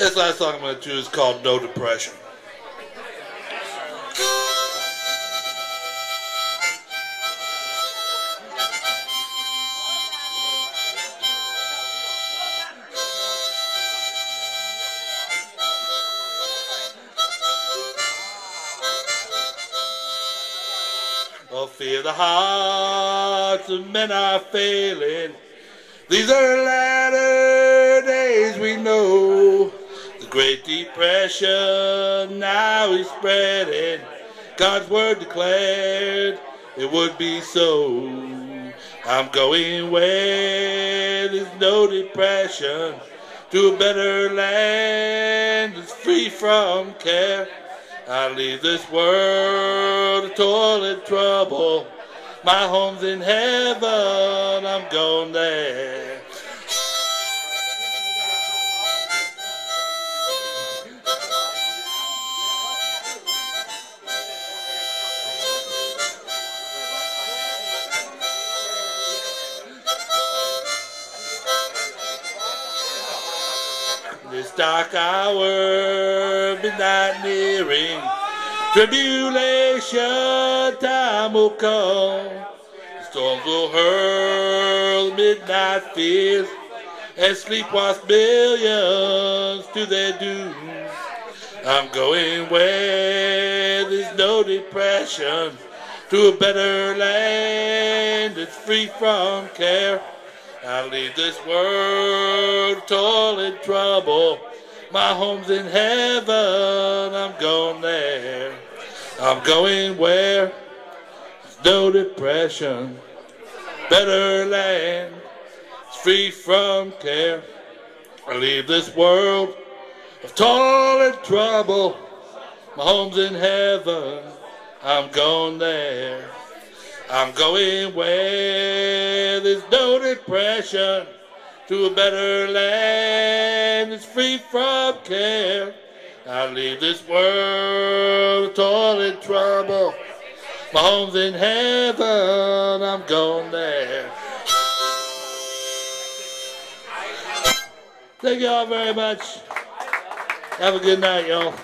This last song I'm going to do is called No Depression. Oh, fear the hearts of men are failing. These are latter Great Depression now is spreading. God's word declared it would be so. I'm going where there's no depression to a better land that's free from care. I leave this world of toil and trouble. My home's in heaven, I'm going there. This dark hour, midnight nearing, tribulation time will come. Storms will hurl midnight fears and sleepwalk billions to their doom. I'm going where there's no depression to a better land that's free from care. I leave this world of toil and trouble. My home's in heaven, I'm going there. I'm going where there's no depression. Better land, it's free from care. I leave this world of toil and trouble. My home's in heaven, I'm going there. I'm going where there's no depression to a better land that's free from care. I leave this world of toil and trouble. My home's in heaven, I'm going there. Thank you all very much. Have a good night, y'all.